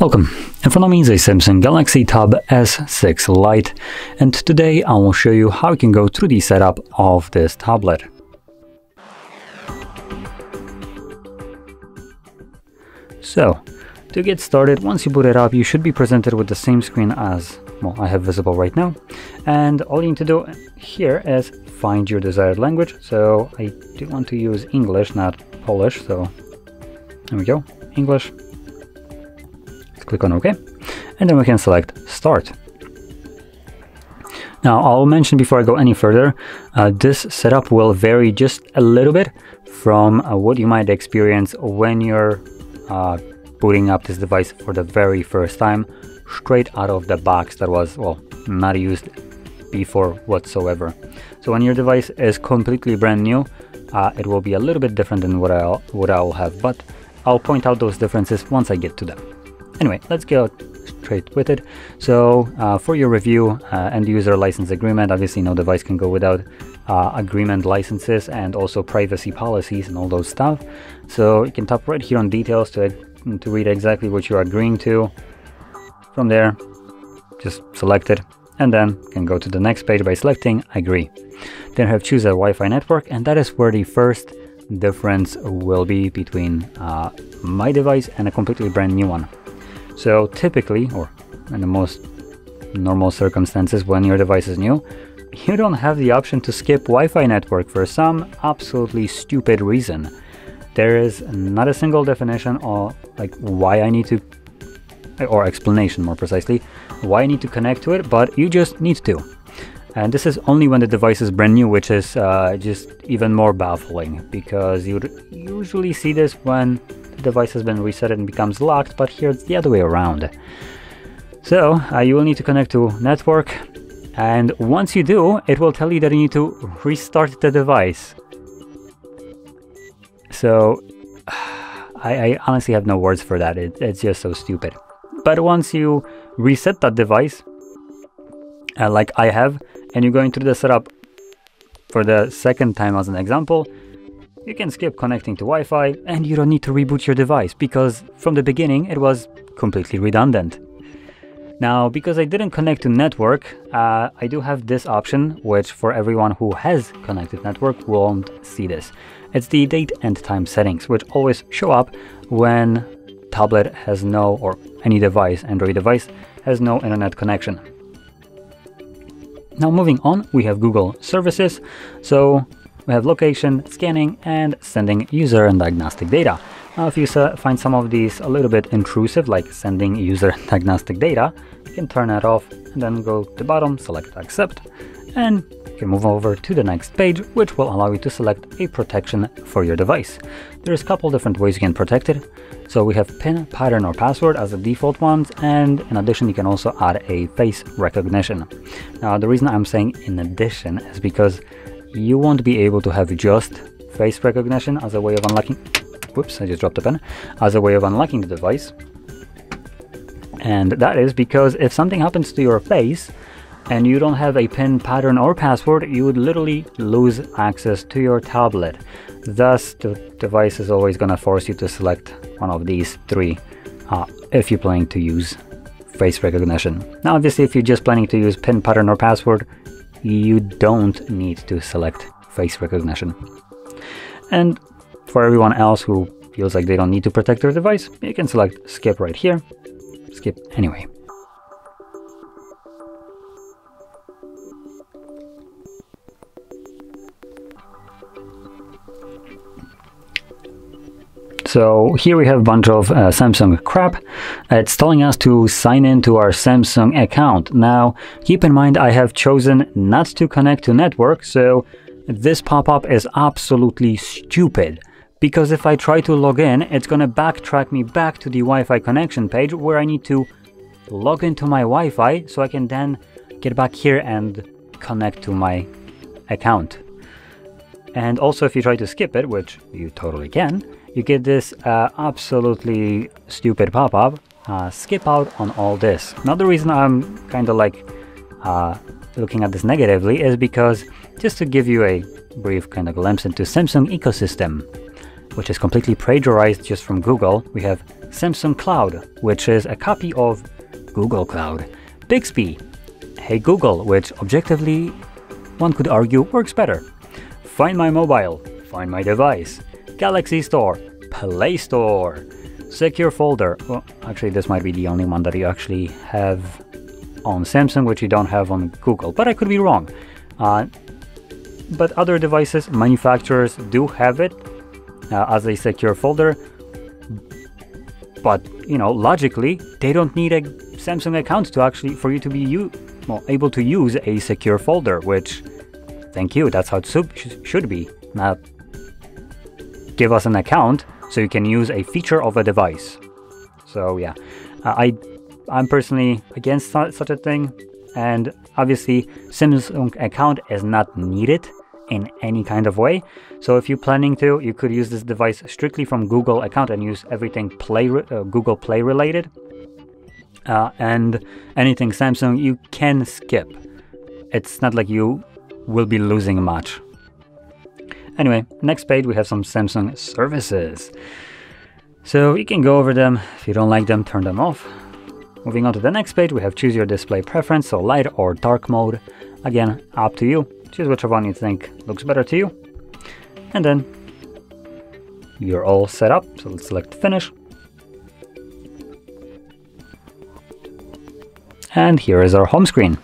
Welcome, in front of me is a Samsung Galaxy Tab S6 Lite and today I will show you how you can go through the setup of this tablet. So, to get started, once you boot it up, you should be presented with the same screen as, well, I have visible right now. And all you need to do here is find your desired language. So I do want to use English, not Polish, so there we go, English click on OK, and then we can select Start. Now, I'll mention before I go any further, uh, this setup will vary just a little bit from uh, what you might experience when you're uh, booting up this device for the very first time, straight out of the box that was, well, not used before whatsoever. So when your device is completely brand new, uh, it will be a little bit different than what I'll, what I'll have, but I'll point out those differences once I get to them. Anyway, let's go straight with it. So uh, for your review uh, end user license agreement, obviously no device can go without uh, agreement licenses and also privacy policies and all those stuff. So you can tap right here on details to, to read exactly what you're agreeing to. From there, just select it and then can go to the next page by selecting agree. Then have choose a Wi-Fi network and that is where the first difference will be between uh, my device and a completely brand new one. So typically, or in the most normal circumstances when your device is new, you don't have the option to skip Wi-Fi network for some absolutely stupid reason. There is not a single definition or like why I need to, or explanation more precisely, why I need to connect to it, but you just need to. And this is only when the device is brand new, which is uh, just even more baffling because you would usually see this when the device has been reset and becomes locked, but here it's the other way around. So uh, you will need to connect to network, and once you do, it will tell you that you need to restart the device. So I, I honestly have no words for that, it, it's just so stupid. But once you reset that device, uh, like I have, and you're going through the setup for the second time as an example, you can skip connecting to Wi-Fi and you don't need to reboot your device because from the beginning it was completely redundant. Now, because I didn't connect to network, uh, I do have this option, which for everyone who has connected network won't see this. It's the date and time settings, which always show up when tablet has no, or any device, Android device, has no internet connection. Now moving on, we have Google services. So we have location, scanning, and sending user and diagnostic data. Now, if you find some of these a little bit intrusive, like sending user diagnostic data, you can turn that off and then go to the bottom, select accept, and you can move over to the next page, which will allow you to select a protection for your device. There's a couple different ways you can protect it. So we have PIN, pattern, or password as the default ones, and in addition, you can also add a face recognition. Now, the reason I'm saying in addition is because you won't be able to have just face recognition as a way of unlocking whoops I just dropped a pen as a way of unlocking the device. And that is because if something happens to your face and you don't have a pin pattern or password you would literally lose access to your tablet. Thus the device is always going to force you to select one of these three uh, if you're planning to use face recognition. Now obviously if you're just planning to use pin pattern or password you don't need to select face recognition. And for everyone else who feels like they don't need to protect their device, you can select skip right here, skip anyway. So here we have a bunch of uh, Samsung crap. It's telling us to sign in to our Samsung account. Now, keep in mind I have chosen not to connect to network, so this pop-up is absolutely stupid. Because if I try to log in, it's gonna backtrack me back to the Wi-Fi connection page where I need to log into my Wi-Fi so I can then get back here and connect to my account. And also if you try to skip it, which you totally can, you get this uh, absolutely stupid pop-up, uh, skip out on all this. Now the reason I'm kind of like uh, looking at this negatively is because just to give you a brief kind of glimpse into Samsung ecosystem. which is completely plagiarized just from Google. We have Samsung Cloud, which is a copy of Google Cloud. Bixby, Hey Google, which objectively one could argue works better. Find My Mobile, Find My Device, Galaxy Store, Play Store, Secure Folder. Well, actually, this might be the only one that you actually have on Samsung, which you don't have on Google, but I could be wrong. Uh, but other devices, manufacturers do have it uh, as a secure folder. But you know, logically, they don't need a Samsung account to actually for you to be you well, able to use a secure folder. Which, thank you, that's how it should be. Not give us an account so you can use a feature of a device. So yeah, uh, I I'm personally against such a thing, and obviously Samsung account is not needed in any kind of way. So if you're planning to, you could use this device strictly from Google account and use everything Play uh, Google Play related. Uh, and anything Samsung you can skip. It's not like you will be losing much. Anyway, next page we have some Samsung services. So you can go over them. If you don't like them, turn them off. Moving on to the next page, we have choose your display preference, so light or dark mode. Again, up to you. Choose whichever one you think looks better to you. And then you're all set up, so let's select finish. And here is our home screen.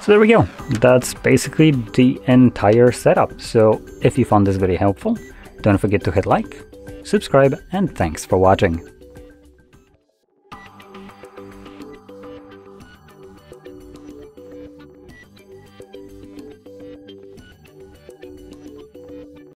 So there we go. That's basically the entire setup. So if you found this video helpful, don't forget to hit like, subscribe, and thanks for watching.